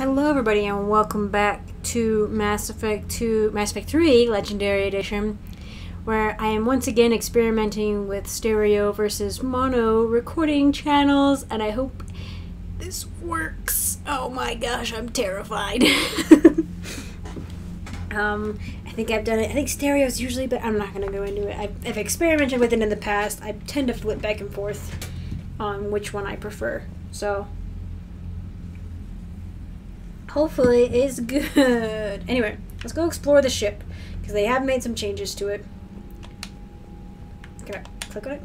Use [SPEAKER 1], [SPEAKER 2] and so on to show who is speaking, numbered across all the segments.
[SPEAKER 1] Hello, everybody, and welcome back to Mass Effect 2, Mass Effect 3 Legendary Edition, where I am once again experimenting with stereo versus mono recording channels, and I hope this works. Oh my gosh, I'm terrified. um, I think I've done it. I think stereo is usually, but I'm not going to go into it. I've, I've experimented with it in the past. I tend to flip back and forth on which one I prefer. So hopefully is good. Anyway, let's go explore the ship because they have made some changes to it. Can I click on it?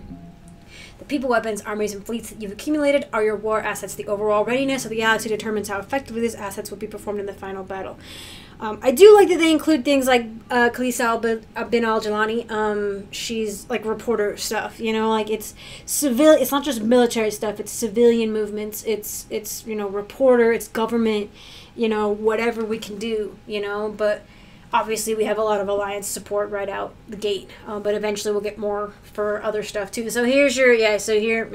[SPEAKER 1] The people, weapons, armies, and fleets that you've accumulated are your war assets. The overall readiness of the galaxy determines how effectively these assets will be performed in the final battle. Um, I do like that they include things like uh, Khalisah al bin al Jalani. Um, she's like reporter stuff, you know, like it's civil. It's not just military stuff. It's civilian movements. It's it's you know reporter. It's government you know, whatever we can do, you know, but obviously we have a lot of alliance support right out the gate, uh, but eventually we'll get more for other stuff too. So here's your, yeah, so here,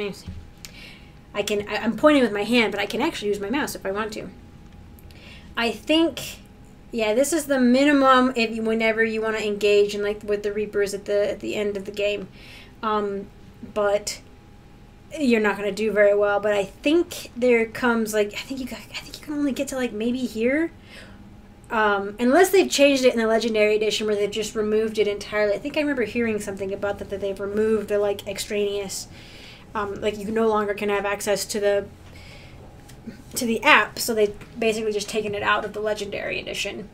[SPEAKER 1] I can, I'm pointing with my hand, but I can actually use my mouse if I want to. I think, yeah, this is the minimum if you, whenever you want to engage in like with the Reapers at the, at the end of the game. Um, but you're not going to do very well. But I think there comes like I think you I think you can only get to like maybe here, um, unless they've changed it in the Legendary Edition where they've just removed it entirely. I think I remember hearing something about that that they've removed the like extraneous, um, like you no longer can have access to the to the app. So they basically just taken it out of the Legendary Edition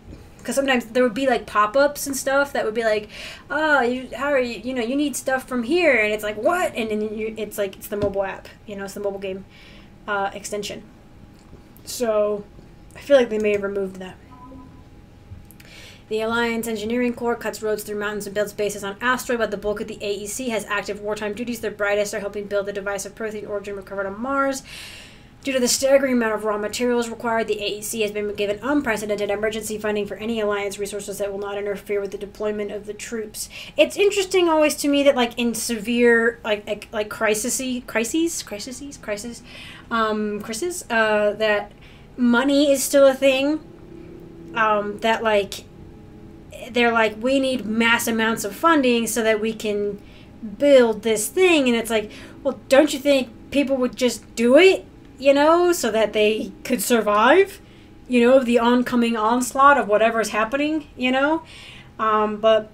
[SPEAKER 1] because sometimes there would be like pop-ups and stuff that would be like oh you how are you you know you need stuff from here and it's like what and then you, it's like it's the mobile app you know it's the mobile game uh, extension so i feel like they may have removed that the Alliance Engineering Corps cuts roads through mountains and builds bases on asteroid, but the bulk of the AEC has active wartime duties. Their brightest are helping build the device of Prothean origin recovered on Mars. Due to the staggering amount of raw materials required, the AEC has been given unprecedented emergency funding for any alliance resources that will not interfere with the deployment of the troops. It's interesting always to me that like in severe like like, like crises crises crises crises um crises uh that money is still a thing um that like they're like we need mass amounts of funding so that we can build this thing and it's like well don't you think people would just do it you know, so that they could survive, you know, the oncoming onslaught of whatever's happening, you know. Um, but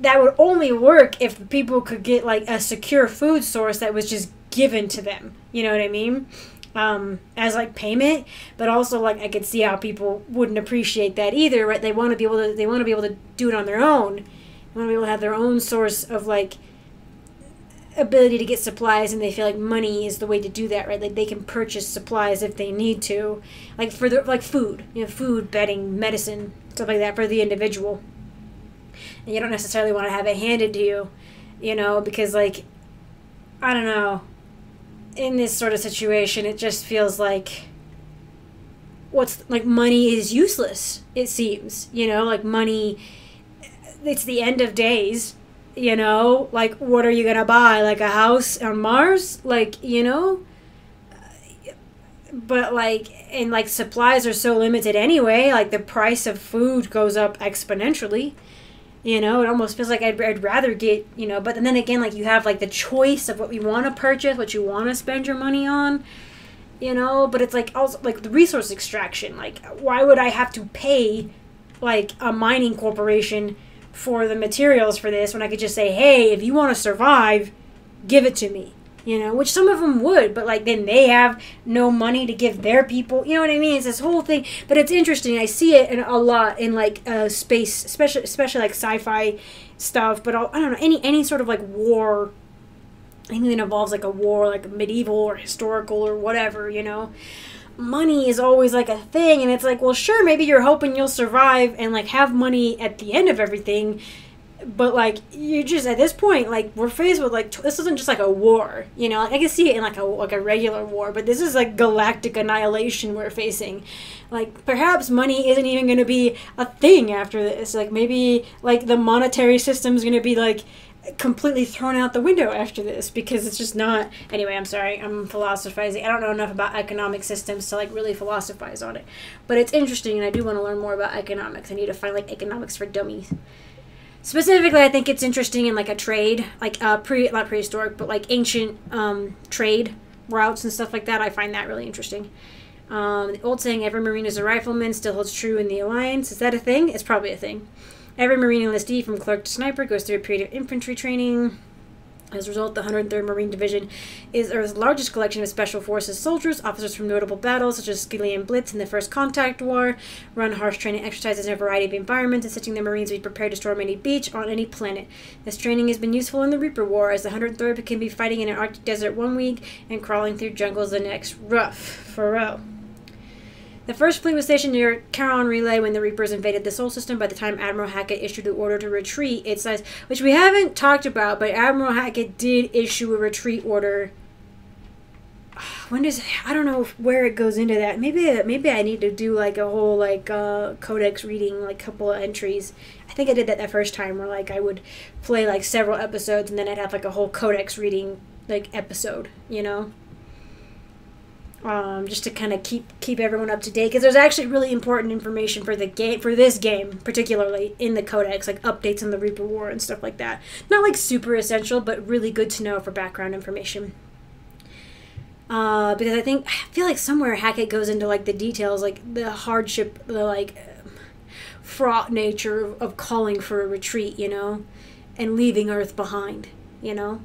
[SPEAKER 1] that would only work if people could get like a secure food source that was just given to them. You know what I mean? Um, as like payment, but also like I could see how people wouldn't appreciate that either, right? They want to be able to they want to be able to do it on their own. They want to be able to have their own source of like ability to get supplies and they feel like money is the way to do that right? Like they can purchase supplies if they need to. Like for the like food you know food bedding medicine stuff like that for the individual. And you don't necessarily want to have it handed to you you know because like i don't know. In this sort of situation it just feels like what's like money is useless it seems you know? Like money it's the end of days you know like what are you gonna buy? Like a house on mars? Like you know? But like and like supplies are so limited anyway like the price of food goes up exponentially you know? It almost feels like I'd, I'd rather get you know but then again like you have like the choice of what you want to purchase what you want to spend your money on you know? But it's like also like the resource extraction like why would i have to pay like a mining corporation for the materials for this when I could just say, hey, if you want to survive, give it to me. You know, which some of them would, but like then they have no money to give their people. You know what I mean? It's this whole thing. But it's interesting. I see it in, a lot in like uh, space, especially especially like sci-fi stuff. But I'll, I do not know any any sort of like war anything that involves like a war, like medieval or historical or whatever, you know money is always like a thing and it's like well sure maybe you're hoping you'll survive and like have money at the end of everything but like you just at this point like we're faced with like this isn't just like a war you know? I can see it in like a like a regular war but this is like galactic annihilation we're facing. Like perhaps money isn't even going to be a thing after this. Like maybe like the monetary system is going to be like completely thrown out the window after this because it's just not. Anyway, I'm sorry. I'm philosophizing. I don't know enough about economic systems to like really philosophize on it, but it's interesting, and I do want to learn more about economics. I need to find like economics for dummies. Specifically, I think it's interesting in like a trade, like uh, pre not prehistoric, but like ancient um, trade routes and stuff like that. I find that really interesting. Um, the old saying, "Every marine is a rifleman," still holds true in the alliance. Is that a thing? It's probably a thing. Every Marine enlistee, from clerk to sniper, goes through a period of infantry training. As a result, the 103rd Marine Division is Earth's largest collection of special forces soldiers. Officers from notable battles such as Skyllian Blitz and the First Contact War run harsh training exercises in a variety of environments, assisting the Marines be prepared to storm any beach on any planet. This training has been useful in the Reaper War, as the 103rd can be fighting in an Arctic desert one week and crawling through jungles the next. Rough. Real. The first fleet was stationed near Charon Relay when the Reapers invaded the Sol system. By the time Admiral Hackett issued the order to retreat, it says, which we haven't talked about, but Admiral Hackett did issue a retreat order. When does I don't know where it goes into that. Maybe maybe I need to do like a whole like uh, codex reading, like couple of entries. I think I did that the first time, where like I would play like several episodes and then I'd have like a whole codex reading like episode, you know um, just to kind of keep keep everyone up to date because there's actually really important information for the game for this game particularly in the codex like updates on the reaper war and stuff like that. Not like super essential but really good to know for background information. Uh, because i think i feel like somewhere hackett goes into like the details like the hardship the like fraught nature of, of calling for a retreat you know and leaving earth behind you know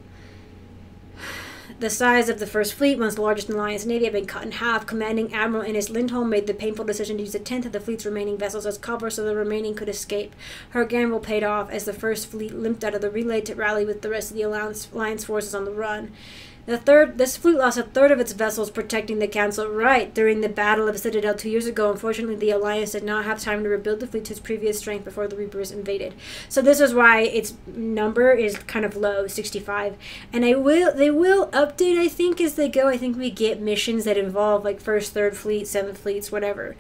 [SPEAKER 1] the size of the First Fleet, once the largest in the Alliance Navy, had been cut in half. Commanding Admiral Innes Lindholm made the painful decision to use a tenth of the fleet's remaining vessels as cover so the remaining could escape. Her gamble paid off as the First Fleet limped out of the relay to rally with the rest of the Alliance, Alliance forces on the run. The third, this fleet lost a third of its vessels protecting the Council right during the Battle of Citadel two years ago. Unfortunately, the Alliance did not have time to rebuild the fleet to its previous strength before the Reapers invaded. So this is why its number is kind of low, 65. And I will, they will update, I think, as they go. I think we get missions that involve like first, third fleet, seventh fleets, whatever.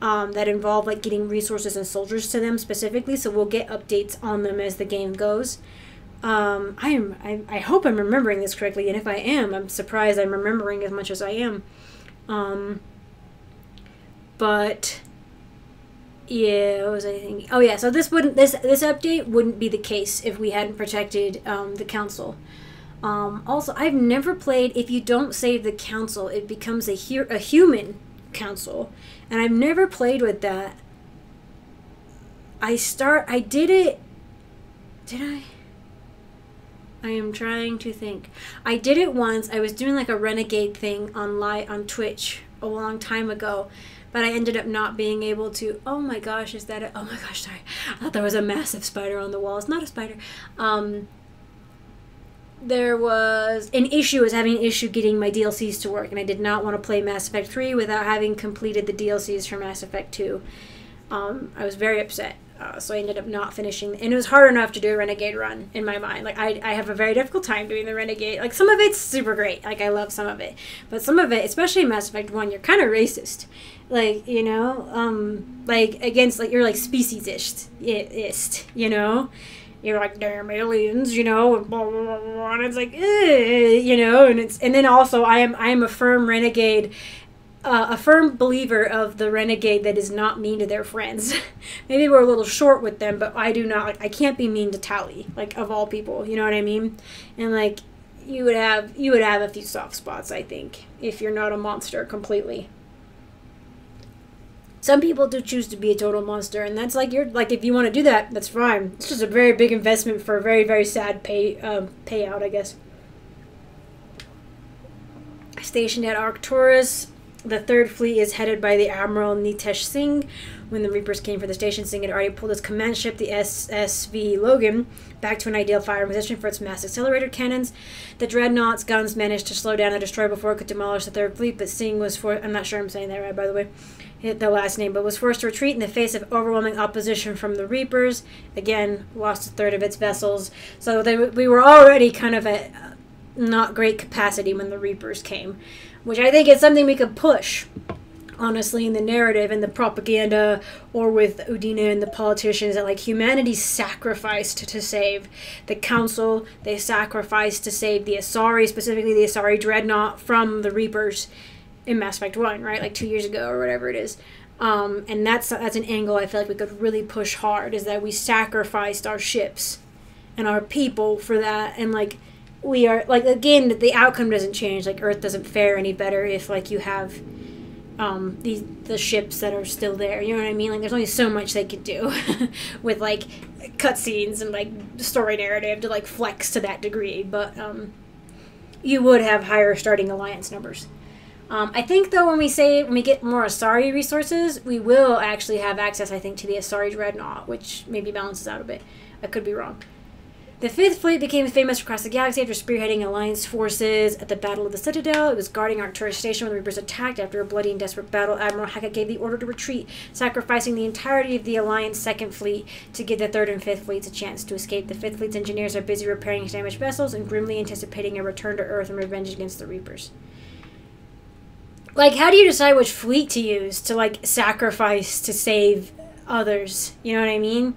[SPEAKER 1] Um, that involve like getting resources and soldiers to them specifically. So we'll get updates on them as the game goes. Um, I am. I, I hope I'm remembering this correctly, and if I am, I'm surprised I'm remembering as much as I am. Um, but yeah, what was I thinking? Oh yeah, so this wouldn't this this update wouldn't be the case if we hadn't protected um, the council. Um, also, I've never played. If you don't save the council, it becomes a hu- a human council, and I've never played with that. I start. I did it. Did I? I am trying to think. I did it once. I was doing like a renegade thing on live on Twitch a long time ago, but I ended up not being able to. Oh my gosh, is that a, Oh my gosh, sorry. I thought there was a massive spider on the wall. It's not a spider. Um there was an issue. I was having an issue getting my DLCs to work, and I did not want to play Mass Effect 3 without having completed the DLCs for Mass Effect 2. Um, I was very upset. Uh, so I ended up not finishing, and it was hard enough to do a Renegade run in my mind. Like I, I have a very difficult time doing the Renegade. Like some of it's super great, like I love some of it, but some of it, especially Mass Effect One, you're kind of racist. Like you know, um, like against like you're like speciesist, ist, you know. You're like damn aliens, you know, and blah blah, blah and it's like, you know, and it's and then also I am I am a firm renegade uh, a firm believer of the renegade that is not mean to their friends. Maybe we're a little short with them, but I do not. I can't be mean to Tali, like of all people. You know what I mean? And like, you would have you would have a few soft spots, I think, if you're not a monster completely. Some people do choose to be a total monster, and that's like you're like if you want to do that, that's fine. It's just a very big investment for a very very sad pay um, payout, I guess. Stationed at Arcturus, the third fleet is headed by the Admiral Nitesh Singh. When the Reapers came for the station, Singh had already pulled his command ship, the SSV Logan, back to an ideal firing position for its mass accelerator cannons. The Dreadnought's guns managed to slow down the destroyer before it could demolish the third fleet, but Singh was for I'm not sure I'm saying that right, by the way, hit the last name, but was forced to retreat in the face of overwhelming opposition from the Reapers. Again, lost a third of its vessels. So they, we were already kind of at not great capacity when the Reapers came which I think is something we could push. honestly in the narrative and the propaganda or with Udina and the politicians that like humanity sacrificed to save the council. They sacrificed to save the Asari specifically the Asari dreadnought from the Reapers in Mass Effect 1 right? Like 2 years ago or whatever it is. Um, and that's that's an angle I feel like we could really push hard is that we sacrificed our ships and our people for that. And like we are like again the outcome doesn't change like earth doesn't fare any better if like you have um, these the ships that are still there. You know what I mean? Like, there's only so much they could do with like cutscenes and like story narrative to like flex to that degree. But um, you would have higher starting alliance numbers. Um, I think though, when we say when we get more Asari resources, we will actually have access. I think to the Asari dreadnought, which maybe balances out a bit. I could be wrong. The Fifth Fleet became famous across the galaxy after spearheading Alliance forces at the Battle of the Citadel. It was guarding Arcturus Station when the Reapers attacked. After a bloody and desperate battle, Admiral Hackett gave the order to retreat, sacrificing the entirety of the Alliance Second Fleet to give the Third and Fifth Fleets a chance to escape. The Fifth Fleet's engineers are busy repairing damaged vessels and grimly anticipating a return to Earth and revenge against the Reapers. Like, how do you decide which fleet to use to, like, sacrifice to save others? You know what I mean?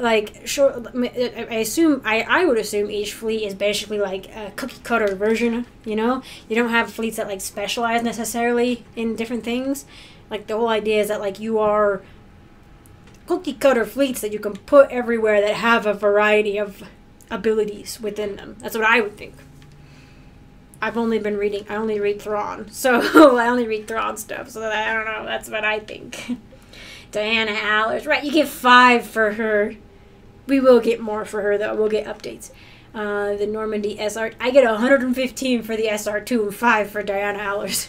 [SPEAKER 1] Like sure i assume i i would assume each fleet is basically like a cookie cutter version you know? You don't have fleets that like specialize necessarily in different things. Like the whole idea is that like you are cookie cutter fleets that you can put everywhere that have a variety of abilities within them. That's what i would think. I've only been reading i only read thrawn so i only read thrawn stuff so i don't know that's what i think. Diana allers right you get five for her we will get more for her though. We'll get updates. Uh, the Normandy SR. I get 115 for the SR2 and 5 for Diana Allers.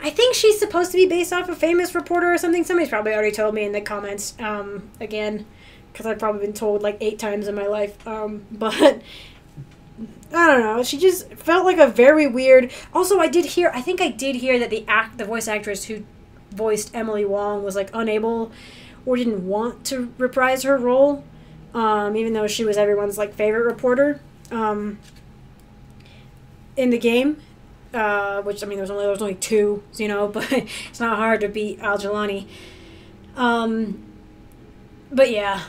[SPEAKER 1] I think she's supposed to be based off a famous reporter or something. Somebody's probably already told me in the comments um, again, because I've probably been told like eight times in my life. Um, but I don't know. She just felt like a very weird. Also, I did hear. I think I did hear that the act, the voice actress who voiced Emily Wong, was like unable or didn't want to reprise her role um, even though she was everyone's like favorite reporter um, in the game. Uh, which I mean, there was only there was only two, you know, but it's not hard to beat Al Jilani. Um, but yeah,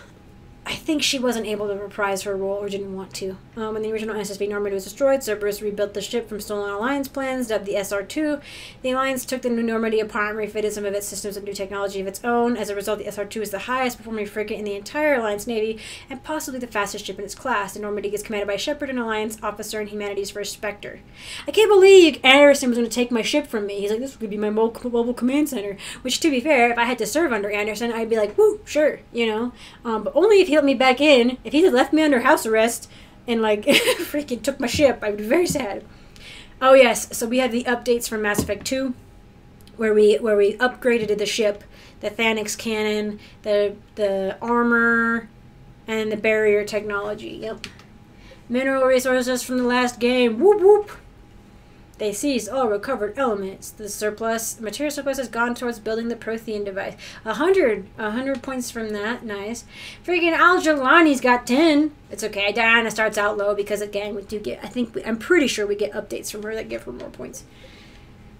[SPEAKER 1] I think she wasn't able to reprise her role or didn't want to. Um, when the original SSV Normandy was destroyed, Cerberus rebuilt the ship from stolen Alliance plans, dubbed the SR-2. The Alliance took the new Normandy apart and refitted some of its systems with new technology of its own. As a result, the SR-2 is the highest performing frigate in the entire Alliance Navy and possibly the fastest ship in its class. The Normandy is commanded by Shepard, an Alliance officer and humanity's first Spectre. I can't believe Anderson was going to take my ship from me. He's like, this could be my mobile command center. Which, to be fair, if I had to serve under Anderson, I'd be like, woo, sure, you know. Um, but only if he let me back in. If he had left me under house arrest and like freaking took my ship, I would be very sad. Oh yes, so we had the updates from Mass Effect 2 where we where we upgraded the ship, the Thanix cannon, the the armor, and the barrier technology. Yep. Mineral resources from the last game. Whoop whoop. They seized all recovered elements. The surplus, material surplus has gone towards building the Prothean device. A hundred, a hundred points from that. Nice. Freaking Al Jilani's got ten. It's okay. Diana starts out low because again, we do get. I think we, I'm pretty sure we get updates from her that give her more points.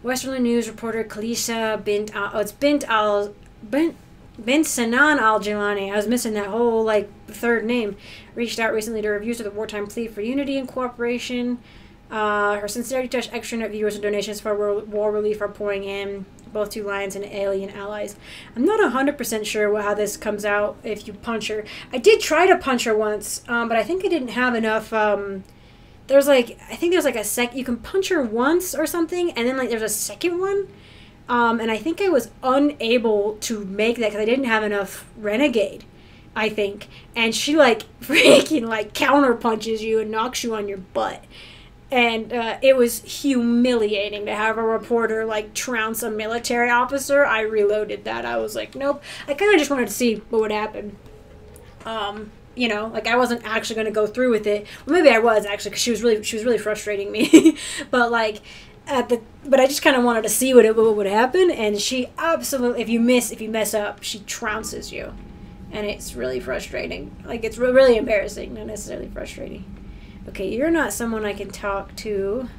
[SPEAKER 1] Westerly News reporter Khalisah bint. Al, uh, oh, it's Bint Al. Bint. Bint Sinan Al Jilani, I was missing that whole like third name, reached out recently to reviews of the wartime plea for unity and cooperation. Uh, her sincerity touched extranet viewers and donations for war relief are pouring in, both to Lions and alien allies. I'm not 100% sure how this comes out if you punch her. I did try to punch her once, um, but I think I didn't have enough. Um, there's like, I think there's like a sec, you can punch her once or something, and then like there's a second one. Um, and I think I was unable to make that because I didn't have enough Renegade. I think. And she like freaking like counter punches you and knocks you on your butt and uh, it was humiliating to have a reporter like trounce a military officer. I reloaded that. I was like, nope. I kind of just wanted to see what would happen. Um, you know, like I wasn't actually going to go through with it. Well, maybe I was actually because she was really she was really frustrating me. but like at the but I just kind of wanted to see what it what would happen. And she absolutely, if you miss, if you mess up, she trounces you, and it's really frustrating. Like it's really embarrassing, not necessarily frustrating. Okay, you're not someone I can talk to.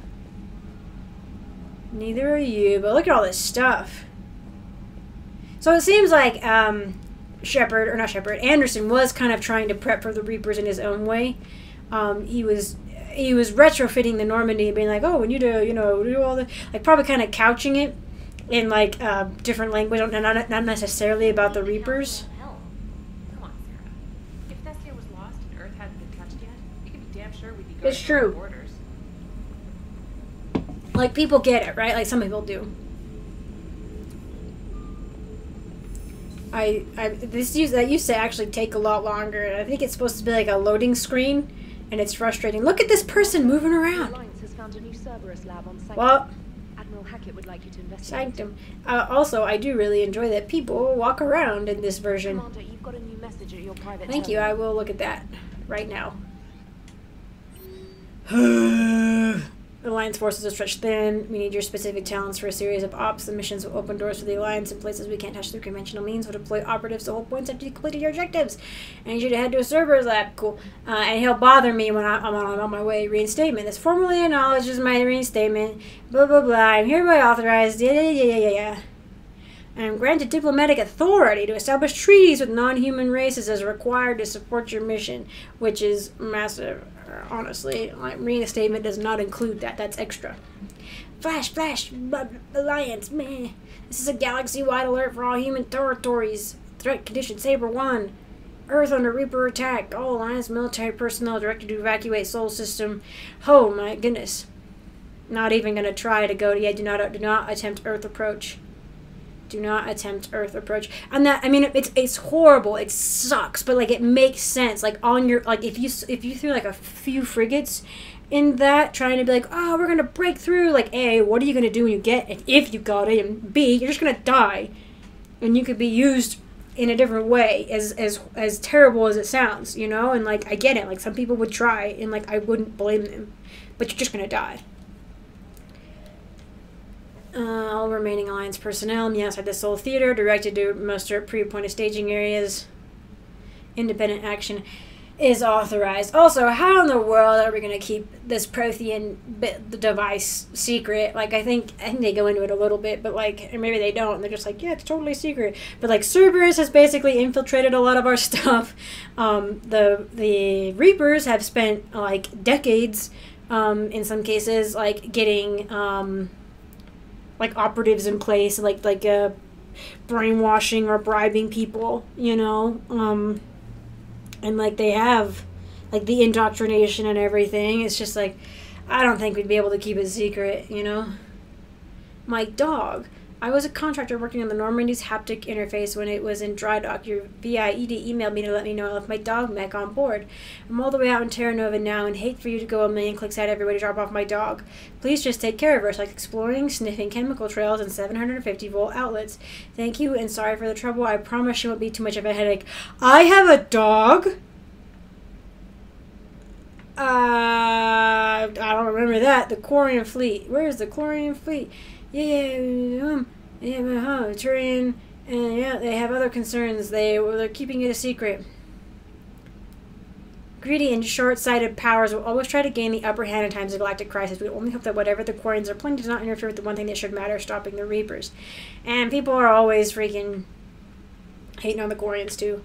[SPEAKER 1] Neither are you, but look at all this stuff. So it seems like um, Shepard, or not Shepard, Anderson was kind of trying to prep for the Reapers in his own way. Um, he was he was retrofitting the Normandy and being like, oh, we need to, you know, do all the like probably kind of couching it in like uh, different language, not not necessarily about the Reapers.
[SPEAKER 2] Hell. Come on, Sarah. If Thessia was lost and Earth hadn't been touched yet, you can be damn sure we'd be going
[SPEAKER 1] It's true.
[SPEAKER 2] Borders.
[SPEAKER 1] Like people get it, right? Like some people do. I, I this used that used to actually take a lot longer. I think it's supposed to be like a loading screen, and it's frustrating. Look at this person moving around.
[SPEAKER 3] Alliance has found a new Cerberus lab on Sanctum.
[SPEAKER 1] Well,
[SPEAKER 3] Admiral Hackett would like you to investigate.
[SPEAKER 1] Sanctum. Uh, also, I do really enjoy that people walk around in this version.
[SPEAKER 3] Commander, you've got a new message at your private
[SPEAKER 1] Thank you. I will look at that right now. Alliance forces are stretched thin. We need your specific talents for a series of ops. The missions will open doors for the Alliance in places we can't touch through conventional means. We'll deploy operatives to hold points after you completed your objectives. I need you to head to a Cerberus lab. Cool. Uh, and he'll bother me when I, I'm on, on my way. Reinstatement. This formally acknowledges my reinstatement. Blah, blah, blah. I'm hereby authorized. Yeah, yeah, yeah, yeah, yeah. I am granted diplomatic authority to establish treaties with non-human races as required to support your mission, which is massive. Honestly, like reinstatement does not include that. That's extra. Flash, flash, alliance, man. This is a galaxy-wide alert for all human territories. Threat condition Saber One. Earth under Reaper attack. All Alliance military personnel directed to evacuate Sol System. Oh my goodness. Not even gonna try to go to. Yeah, do not do not attempt Earth approach do not attempt earth approach. And that i mean it's it's horrible. It sucks. But like it makes sense. Like on your like if you if you threw like a few frigates in that trying to be like oh we're gonna break through like a what are you gonna do when you get it? If you got it and b you're just gonna die. And you could be used in a different way as as as terrible as it sounds you know? And like i get it. Like some people would try and like i wouldn't blame them. But you're just gonna die uh, all remaining Alliance personnel meet outside the Sol Theater, directed to muster at pre-appointed staging areas. Independent action is authorized. Also, how in the world are we going to keep this Prothean bit, the device secret? Like, I think I think they go into it a little bit, but like, or maybe they don't. They're just like, yeah, it's totally secret. But like, Cerberus has basically infiltrated a lot of our stuff. Um, the the Reapers have spent like decades, um, in some cases, like getting. Um, like operatives in place, like like uh, brainwashing or bribing people, you know, um, and like they have like the indoctrination and everything. It's just like I don't think we'd be able to keep it secret, you know. My dog. I was a contractor working on the Normandy's haptic interface when it was in dry dock. Your VIED emailed me to let me know I left my dog mech on board. I'm all the way out in Terra Nova now and hate for you to go a million clicks out every way to drop off my dog. Please just take care of her. It's like exploring, sniffing chemical trails and 750 volt outlets. Thank you and sorry for the trouble. I promise she won't be too much of a headache. I have a dog. Uh, I don't remember that. The Quarian fleet. Where is the Quarian fleet? Yeah, yeah, um, uh-huh, Turian, and yeah, they have other concerns. They well, they're keeping it a secret. Greedy and short-sighted powers will always try to gain the upper hand in times of galactic crisis. We only hope that whatever the Quarians are planning does not interfere with the one thing that should matter: stopping the Reapers. And people are always freaking hating on the Quarians too.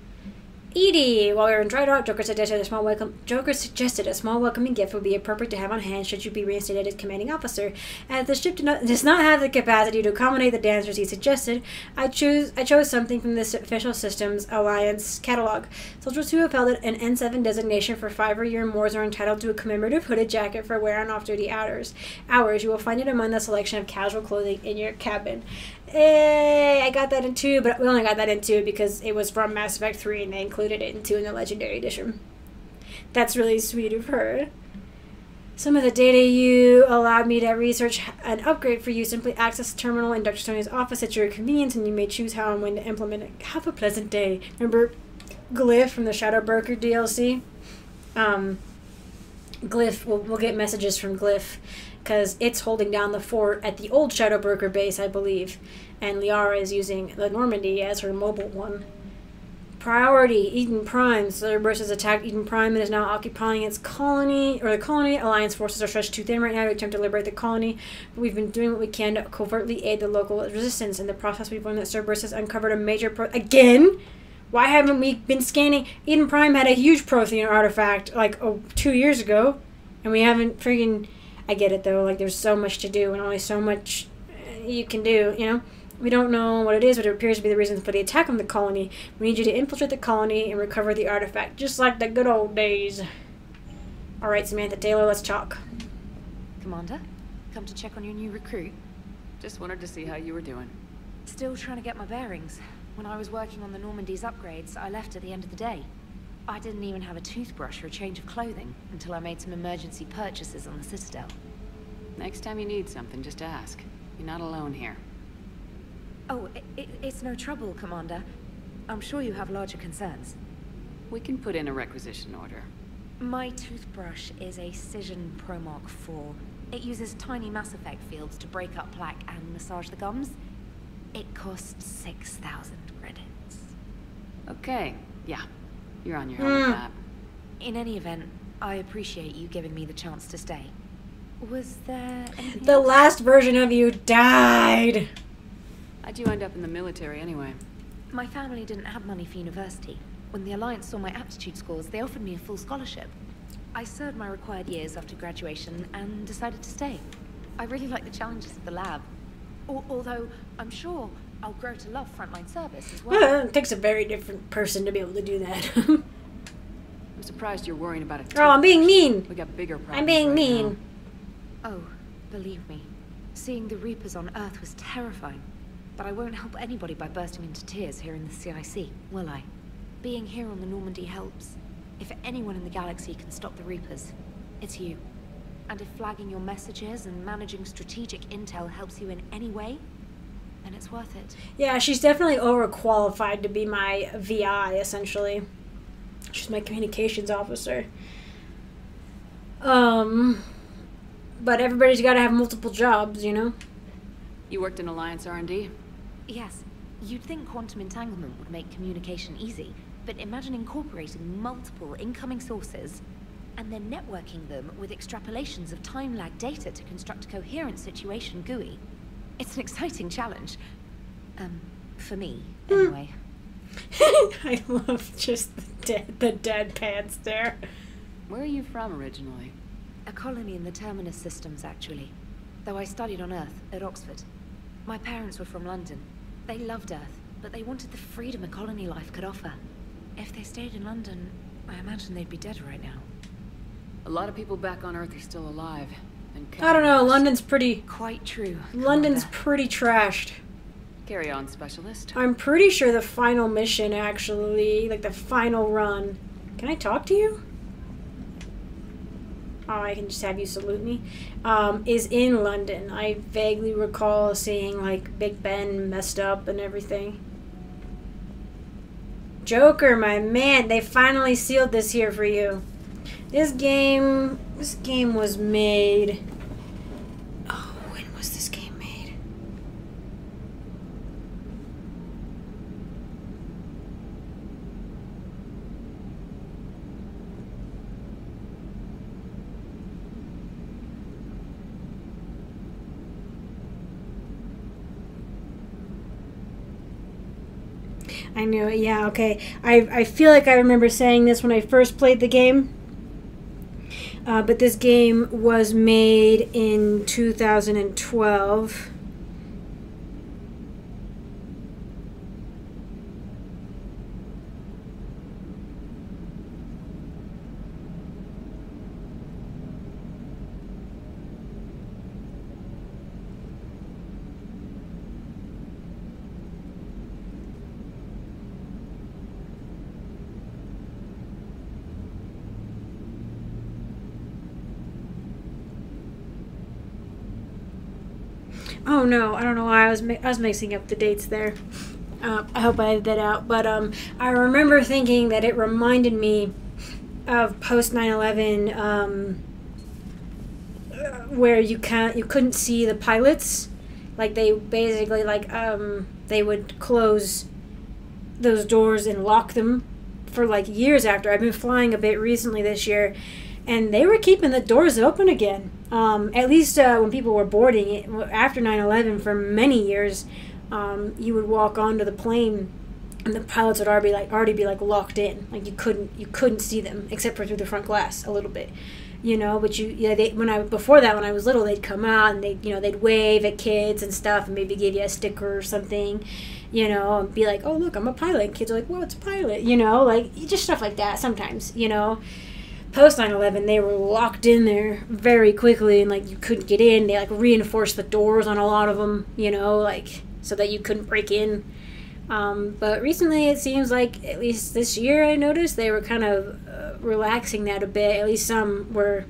[SPEAKER 1] EDI, while we were in dry dock, Joker suggested a small welcome. Joker suggested a small welcoming gift would be appropriate to have on hand should you be reinstated as commanding officer. As the ship not, does not have the capacity to accommodate the dancers he suggested, I choose I chose something from the official systems alliance catalog. Soldiers who have held an N7 designation for five or year more are entitled to a commemorative hooded jacket for wear on off-duty hours. Hours. You will find it among the selection of casual clothing in your cabin. Hey, I got that in two, but we only got that in two because it was from Mass Effect 3 and they included it in two in the Legendary Edition. That's really sweet of her. Some of the data you allowed me to research and upgrade for you. Simply access the terminal in Dr. Sony's office at your convenience, and you may choose how and when to implement it. Have a pleasant day. Remember Glyph from the Shadow Broker DLC? Um, Glyph, we'll, we'll get messages from Glyph because it's holding down the fort at the old Shadow Broker base, I believe, and Liara is using the Normandy as her mobile one. Priority Eden Prime. Cerberus has attacked Eden Prime and is now occupying its colony, or the colony. Alliance forces are stretched too thin right now to attempt to liberate the colony. But we've been doing what we can to covertly aid the local resistance. In the process, we've learned that Cerberus has uncovered a major. Pro- Again? Why haven't we been scanning? Eden Prime had a huge Prothean artifact like oh, two years ago, and we haven't freaking. I get it though. Like there's so much to do and only so much uh, you can do. You know. We don't know what it is, but it appears to be the reason for the attack on the colony. We need you to infiltrate the colony and recover the artifact, just like the good old days. All right, Samantha Taylor, let's talk.
[SPEAKER 3] Commander, come to check on your new recruit.
[SPEAKER 4] Just wanted to see how you were doing.
[SPEAKER 3] Still trying to get my bearings. When I was working on the Normandy's upgrades, I left at the end of the day. I didn't even have a toothbrush or a change of clothing until I made some emergency purchases on the Citadel.
[SPEAKER 4] Next time you need something, just ask. You're not alone here.
[SPEAKER 3] Oh, i i it's no trouble, Commander. I'm sure you have larger concerns.
[SPEAKER 4] We can put in a requisition order.
[SPEAKER 3] My toothbrush is a Cision Pro Mark IV. It uses tiny Mass Effect fields to break up plaque and massage the gums. It costs 6,000 credits.
[SPEAKER 4] Okay, yeah. You're on your own with
[SPEAKER 1] Hmm.
[SPEAKER 4] that.
[SPEAKER 3] In any event, I appreciate you giving me the chance to stay. Was there
[SPEAKER 1] The
[SPEAKER 3] else?
[SPEAKER 1] last version of you died.
[SPEAKER 4] How'd you end up in the military anyway?
[SPEAKER 3] My family didn't have money for university. When the Alliance saw my aptitude scores, they offered me a full scholarship. I served my required years after graduation and decided to stay. I really like the challenges of the lab. Al- although, I'm sure I'll grow to love frontline service as well.
[SPEAKER 1] Well, it takes a very different person to be able to do that.
[SPEAKER 4] I'm surprised you're worrying about it.
[SPEAKER 1] oh, I'm being mean.
[SPEAKER 4] We got bigger problems.
[SPEAKER 1] I'm being
[SPEAKER 4] right
[SPEAKER 1] mean.
[SPEAKER 4] now.
[SPEAKER 3] Oh, believe me, seeing the Reapers on Earth was terrifying. But I won't help anybody by bursting into tears here in the CIC, will I? Being here on the Normandy helps. If anyone in the galaxy can stop the Reapers, it's you. And if flagging your messages and managing strategic intel helps you in any way, then it's worth it.
[SPEAKER 1] Yeah, she's definitely overqualified to be my VI, essentially. She's my communications officer. Um, but everybody's got to have multiple jobs, you know?
[SPEAKER 4] You worked in Alliance R&D?
[SPEAKER 3] Yes, you'd think quantum entanglement would make communication easy, but imagine incorporating multiple incoming sources and then networking them with extrapolations of time lag data to construct a coherent situation GUI. It's an exciting challenge. Um, for me, anyway.
[SPEAKER 1] I love just the dead, the deadpan stare.
[SPEAKER 4] Where are you from originally?
[SPEAKER 3] A colony in the Terminus systems, actually. Though I studied on Earth, at Oxford. My parents were from London. They loved Earth, but they wanted the freedom a colony life could offer. If they stayed in London, I imagine they'd be dead right now.
[SPEAKER 4] A lot of people back on Earth are still alive.
[SPEAKER 1] I don't know. London's pretty.
[SPEAKER 3] Quite true.
[SPEAKER 1] London's pretty trashed.
[SPEAKER 4] Carry on, specialist.
[SPEAKER 1] I'm pretty sure the final mission, actually, like the final run. Can I talk to you? Oh, I can just have you salute me. Um, is in London. I vaguely recall seeing like Big Ben messed up and everything. Joker, my man, they finally sealed this here for you. This game, this game was made. Oh, when was this game made? I knew it. Yeah, okay. I I feel like I remember saying this when I first played the game. Uh, but this game was made in 2012. Oh no, I don't know why I was I was mixing up the dates there. Uh, I hope I edited that out. But um, I remember thinking that it reminded me of post 9/11, um, uh, where you can't you couldn't see the pilots, like they basically like um, they would close those doors and lock them for like years after. I've been flying a bit recently this year, and they were keeping the doors open again. Um, at least uh, when people were boarding it after 9/11, for many years, um, you would walk onto the plane, and the pilots would already be like already be like locked in, like you couldn't you couldn't see them except for through the front glass a little bit. You know, but you yeah they when I before that when I was little they'd come out and they you know they'd wave at kids and stuff and maybe give you a sticker or something, you know, and be like, oh look, I'm a pilot. And kids are like, well, it's a pilot, you know, like just stuff like that sometimes, you know. Post 9/11, they were locked in there very quickly, and like you couldn't get in. They like reinforced the doors on a lot of them, you know, like so that you couldn't break in. Um, but recently, it seems like at least this year, I noticed they were kind of uh, relaxing that a bit. At least some were.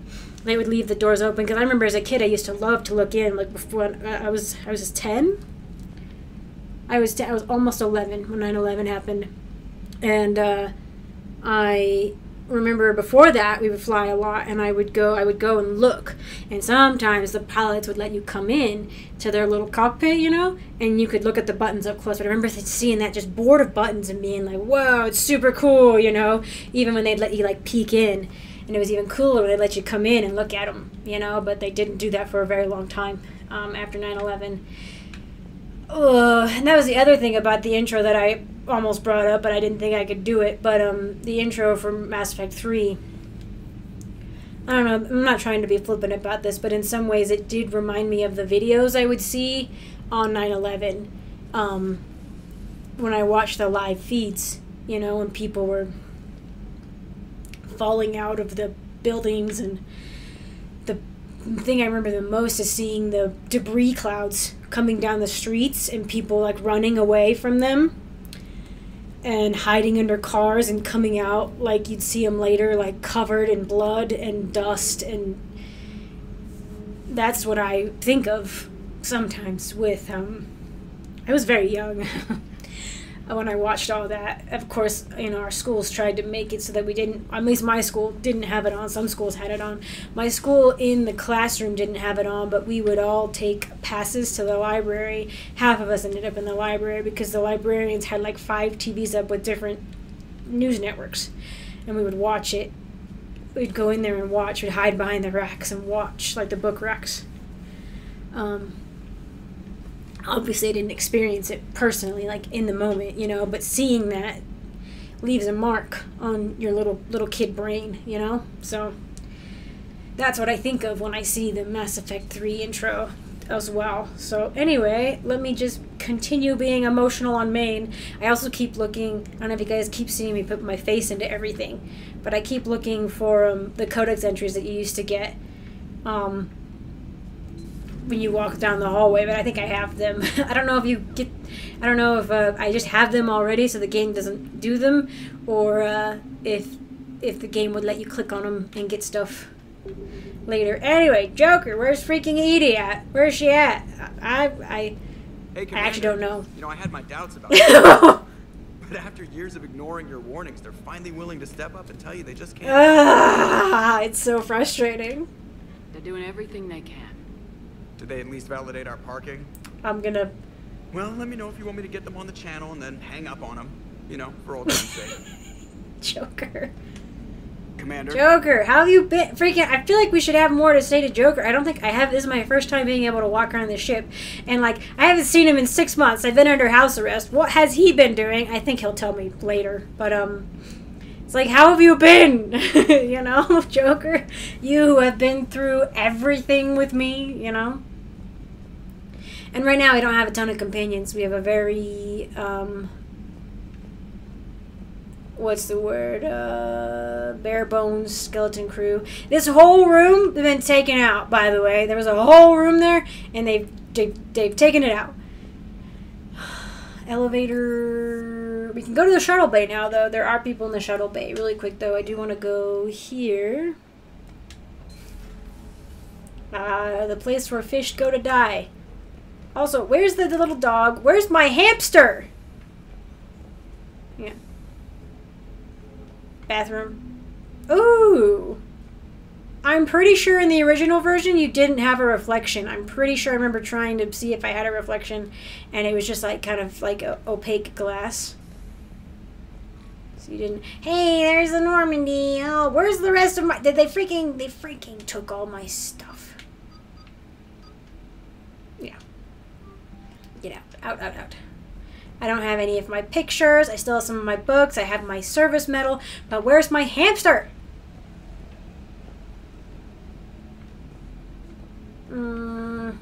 [SPEAKER 1] They would leave the doors open because I remember as a kid, I used to love to look in. Like before, I was I was just ten. I was t- I was almost eleven when 9/11 happened, and uh, I remember before that we would fly a lot and I would go I would go and look. And sometimes the pilots would let you come in to their little cockpit you know and you could look at the buttons up close. But I remember seeing that just board of buttons and being like whoa it's super cool you know even when they'd let you like peek in. And it was even cooler when they let you come in and look at them you know but they didn't do that for a very long time um, after 9-11 and that was the other thing about the intro that I almost brought up, but I didn't think I could do it. But um, the intro for Mass Effect 3. I don't know, I'm not trying to be flippant about this, but in some ways it did remind me of the videos I would see on 9 11 um, when I watched the live feeds, you know, when people were falling out of the buildings. And thing I remember the most is seeing the debris clouds coming down the streets and people like running away from them and hiding under cars and coming out like you'd see them later like covered in blood and dust. And that's what I think of sometimes with um I was very young when I watched all that. Of course, you know, our schools tried to make it so that we didn't, at least my school didn't have it on. Some schools had it on. My school in the classroom didn't have it on, but we would all take passes to the library. Half of us ended up in the library because the librarians had like five TVs up with different news networks. And we would watch it. We'd go in there and watch. We'd hide behind the racks and watch, like the book racks. Um, obviously I didn't experience it personally, like in the moment, you know, but seeing that leaves a mark on your little little kid brain, you know? So that's what I think of when I see the Mass Effect 3 intro as well. So anyway, let me just continue being emotional on main. I also keep looking, I don't know if you guys keep seeing me put my face into everything, but I keep looking for um, the codex entries that you used to get. Um, when you walk down the hallway, but I think I have them. I don't know if you get, I don't know if uh, I just have them already, so the game doesn't do them, or uh, if if the game would let you click on them and get stuff later. Anyway, Joker, where's freaking EDI at? Where's she at? I I
[SPEAKER 5] Hey,
[SPEAKER 1] I actually don't know.
[SPEAKER 5] You know, I had my doubts about it. but after years of ignoring your warnings, they're finally willing to step up and tell you they just can't.
[SPEAKER 1] ah, it's so frustrating.
[SPEAKER 4] They're doing everything they can.
[SPEAKER 5] Did they at least validate our parking?
[SPEAKER 1] I'm gonna.
[SPEAKER 5] Well, let me know if you want me to get them on the channel and then hang up on them. You know, for old time's sake.
[SPEAKER 1] Joker.
[SPEAKER 5] Commander.
[SPEAKER 1] Joker, how have you been? Freaking, I feel like we should have more to say to Joker. I don't think I have. This is my first time being able to walk around the ship, and like I haven't seen him in six months. I've been under house arrest. What has he been doing? I think he'll tell me later. But um, it's like, how have you been? you know, Joker, you have been through everything with me. You know. And right now, I don't have a ton of companions. We have a very um, what's the word? Uh, bare bones skeleton crew. This whole room has been taken out. By the way, there was a whole room there, and they've they've, they've taken it out. Elevator. We can go to the shuttle bay now, though. There are people in the shuttle bay. Really quick, though, I do want to go here. Uh, the place where fish go to die. Also, where's the, little dog? Where's my hamster? Yeah. Bathroom. Ooh. I'm pretty sure in the original version you didn't have a reflection. I'm pretty sure I remember trying to see if I had a reflection and it was just like kind of like opaque glass. So you didn't. Hey, there's the Normandy. Oh, where's the rest of my? Did they freaking? They freaking took all my stuff. Out, out, out. I don't have any of my pictures. I still have some of my books. I have my service medal. But where's my hamster? Mm.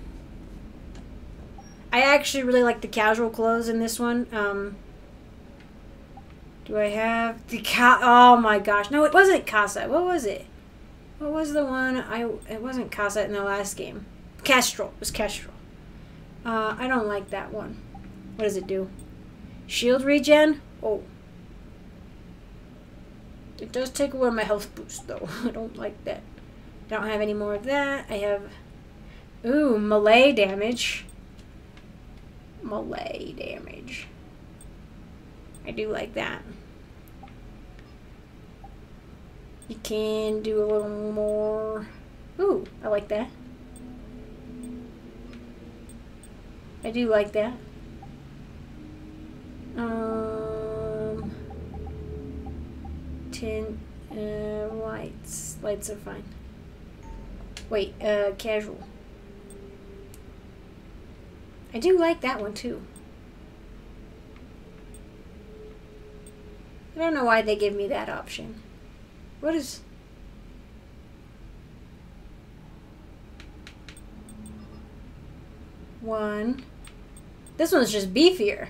[SPEAKER 1] I actually really like the casual clothes in this one. Um, do I have the ca- Oh my gosh! No, it wasn't Casa. What was it? What was the one? I it wasn't Casa in the last game. Kestrel. It was Kestrel. Uh, I don't like that one. What does it do? Shield regen? Oh. It does take away my health boost though. I don't like that. I don't have any more of that. I have Ooh, melee damage. Melee damage. I do like that. You can do a little more. Ooh, I like that. I do like that. Um, ten uh, lights. Lights are fine. Wait, uh, casual. I do like that one too. I don't know why they give me that option. What is... One. This one's just beefier.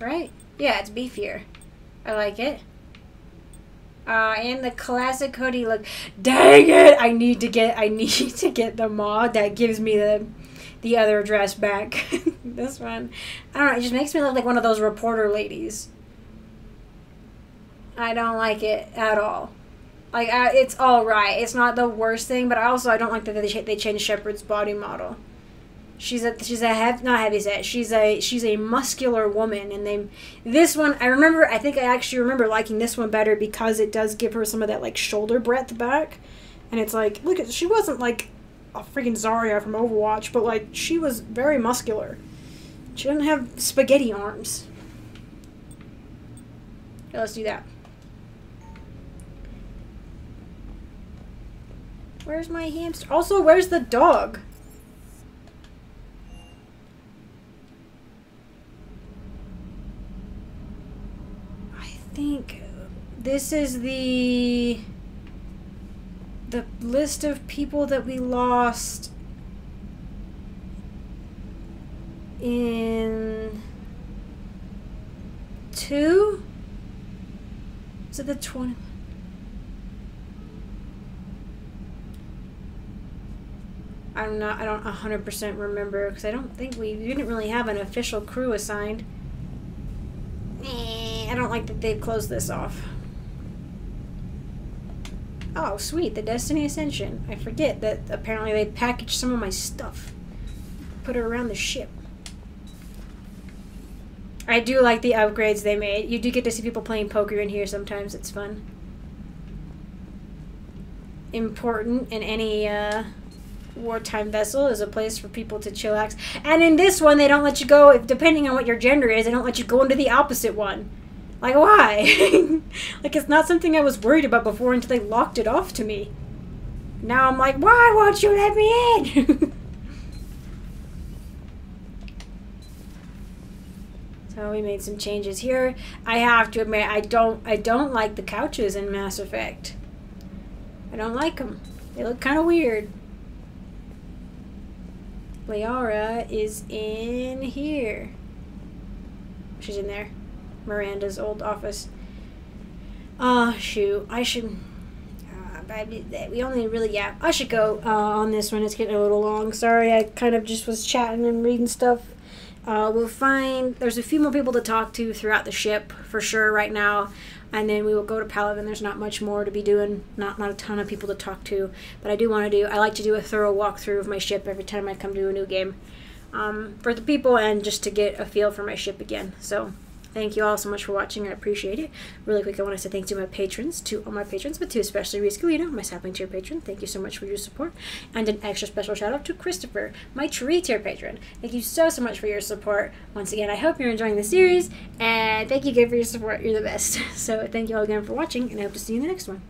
[SPEAKER 1] Right? Yeah, it's beefier. I like it. Uh, and the classic hoodie look. Dang it! I need to get. I need to get the mod that gives me the, the other dress back. this one, I don't know. It just makes me look like one of those reporter ladies. I don't like it at all. Like I, it's all right. It's not the worst thing, but I also I don't like that they they changed Shepard's body model. She's a she's a hev- not heavy set. She's a she's a muscular woman, and they this one I remember. I think I actually remember liking this one better because it does give her some of that like shoulder breadth back, and it's like look at she wasn't like a freaking Zarya from Overwatch, but like she was very muscular. She doesn't have spaghetti arms. Okay, let's do that. Where's my hamster? Also, where's the dog? I think this is the the list of people that we lost in two. It the twenty? I'm not. I don't 100% remember because I don't think we didn't really have an official crew assigned. I don't like that they've closed this off. Oh, sweet, the Destiny Ascension. I forget that apparently they packaged some of my stuff. Put it around the ship. I do like the upgrades they made. You do get to see people playing poker in here sometimes. It's fun. Important in any uh, wartime vessel is a place for people to chillax. And in this one, they don't let you go, if, depending on what your gender is, they don't let you go into the opposite one. Like, why? like, it's not something I was worried about before until they locked it off to me. Now I'm like, why won't you let me in? so we made some changes here. I have to admit, I don't, I don't like the couches in Mass Effect. I don't like them. They look kind of weird. Liara is in here. She's in there. Miranda's old office. Ah, uh, shoot. I should. Uh, we only really, yeah. I should go uh, on this one. It's getting a little long. Sorry, I kind of just was chatting and reading stuff. Uh, we'll find. There's a few more people to talk to throughout the ship for sure right now. And then we will go to Palaven. There's not much more to be doing. Not not a ton of people to talk to. But I do want to do. I like to do a thorough walkthrough of my ship every time I come to a new game. Um, for the people and just to get a feel for my ship again. So Thank you all so much for watching. I appreciate it. Really quick, I want to say thank you to my patrons, to all my patrons, but to especially Reese Galino, my sapling tier patron. Thank you so much for your support. And an extra special shout out to Christopher, my tree tier patron. Thank you so, so much for your support. Once again, I hope you're enjoying the series, and thank you again for your support. You're the best. So thank you all again for watching, and I hope to see you in the next one.